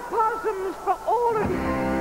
Possums for all of you.